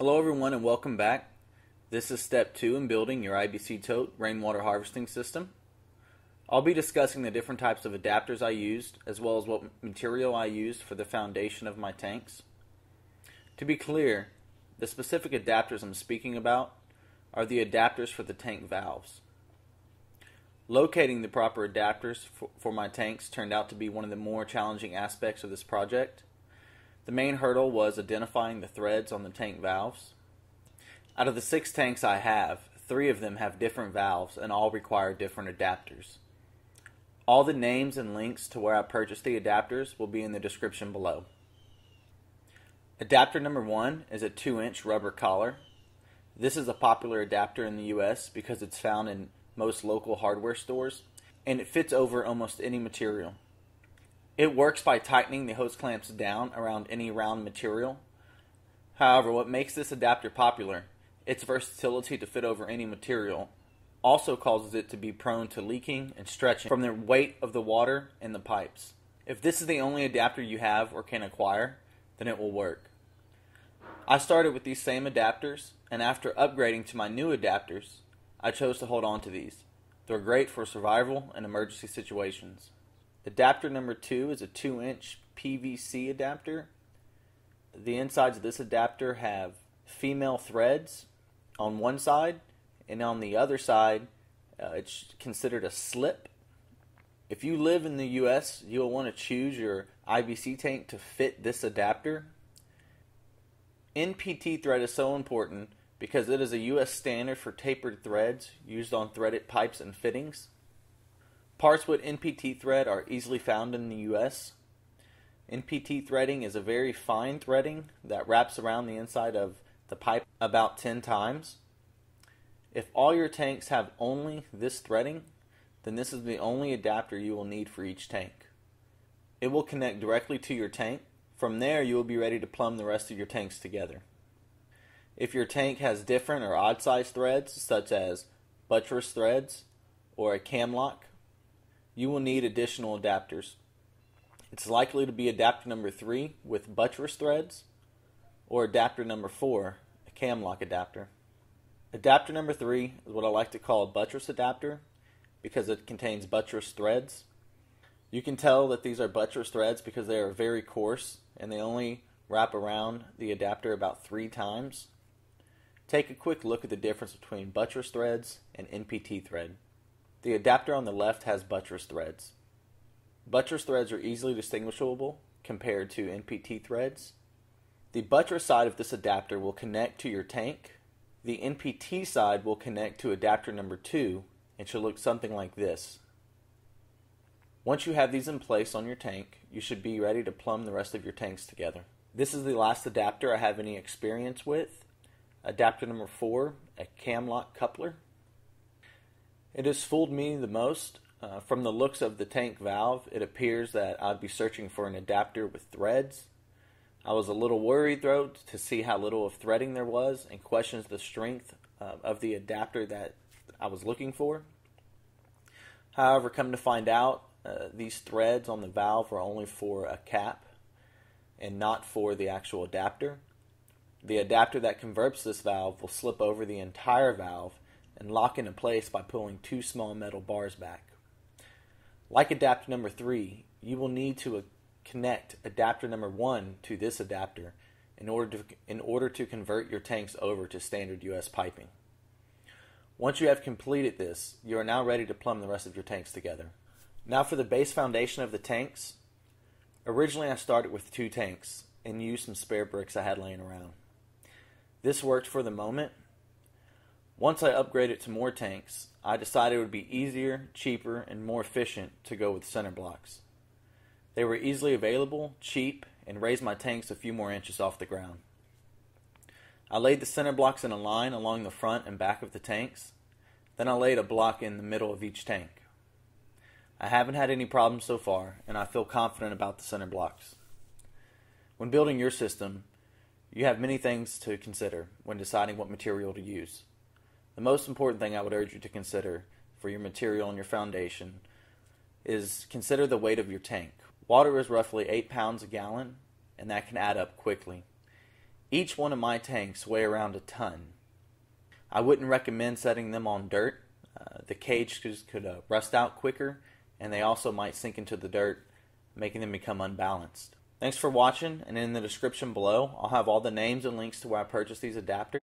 Hello, everyone, and welcome back. This is step two in building your IBC tote rainwater harvesting system. I'll be discussing the different types of adapters I used, as well as what material I used for the foundation of my tanks. To be clear, the specific adapters I'm speaking about are the adapters for the tank valves. Locating the proper adapters for, for, my tanks turned out to be one of the more challenging aspects of this project. The main hurdle was identifying the threads on the tank valves. Out of the six tanks I have, three of them have different valves and all require different adapters. All the names and links to where I purchased the adapters will be in the description below. Adapter number one is a 2 inch rubber collar. This is a popular adapter in the US because it's found in most local hardware stores and it fits over almost any material. It works by tightening the hose clamps down around any round material. However, what makes this adapter popular, its versatility to fit over any material, also causes it to be prone to leaking and stretching from the weight of the water in the pipes. If this is the only adapter you have or can acquire, then it will work. I started with these same adapters, and after upgrading to my new adapters, I chose to hold on to these. They're great for survival and emergency situations. Adapter number two is a 2 inch PVC adapter. The insides of this adapter have female threads on one side, and on the other side, uh, it's considered a slip. If you live in the US, you'll want to choose your IBC tank to fit this adapter. NPT thread is so important because it is a US standard for tapered threads used on threaded pipes and fittings. Parts with NPT thread are easily found in the US. NPT threading is a very fine threading that wraps around the inside of the pipe about 10 times. If all your tanks have only this threading, then this is the only adapter you will need for each tank. It will connect directly to your tank. From there, you will be ready to plumb the rest of your tanks together. If your tank has different or odd size threads, such as buttress threads or a cam lock, you will need additional adapters. It's likely to be adapter number 3 with buttress threads or adapter number 4, a cam lock adapter. Adapter number 3 is what I like to call a buttress adapter because it contains buttress threads. You can tell that these are buttress threads because they are very coarse and they only wrap around the adapter about three times. Take a quick look at the difference between buttress threads and NPT thread. The adapter on the left has buttress threads. Buttress threads are easily distinguishable compared to NPT threads. The buttress side of this adapter will connect to your tank. The NPT side will connect to adapter number 2 and should look something like this. Once you have these in place on your tank, you should be ready to plumb the rest of your tanks together. This is the last adapter I have any experience with. Adapter number four, a cam lock coupler. It has fooled me the most. Uh, from the looks of the tank valve, it appears that I'd be searching for an adapter with threads. I was a little worried though to see how little of threading there was and questions the strength uh, of the adapter that I was looking for. However, come to find out, uh, these threads on the valve are only for a cap and not for the actual adapter. The adapter that converts this valve will slip over the entire valve and lock into place by pulling two small metal bars back. Like adapter number 3, you will need to uh, connect adapter number 1 to this adapter in order to, in order to convert your tanks over to standard US piping. Once you have completed this, you are now ready to plumb the rest of your tanks together. Now for the base foundation of the tanks. Originally I started with two tanks and used some spare bricks I had laying around. This worked for the moment. Once I upgraded to more tanks, I decided it would be easier, cheaper, and more efficient to go with center blocks. They were easily available, cheap, and raised my tanks a few more inches off the ground. I laid the center blocks in a line along the front and back of the tanks. Then I laid a block in the middle of each tank. I haven't had any problems so far, and I feel confident about the center blocks. When building your system, you have many things to consider when deciding what material to use. The most important thing I would urge you to consider for your material and your foundation is consider the weight of your tank. Water is roughly 8 pounds a gallon, and that can add up quickly. Each one of my tanks weigh around a ton. I wouldn't recommend setting them on dirt. Uh, the cage could, could uh, rust out quicker, and they also might sink into the dirt, making them become unbalanced. Thanks for watching, and in the description below, I'll have all the names and links to where I purchased these adapters.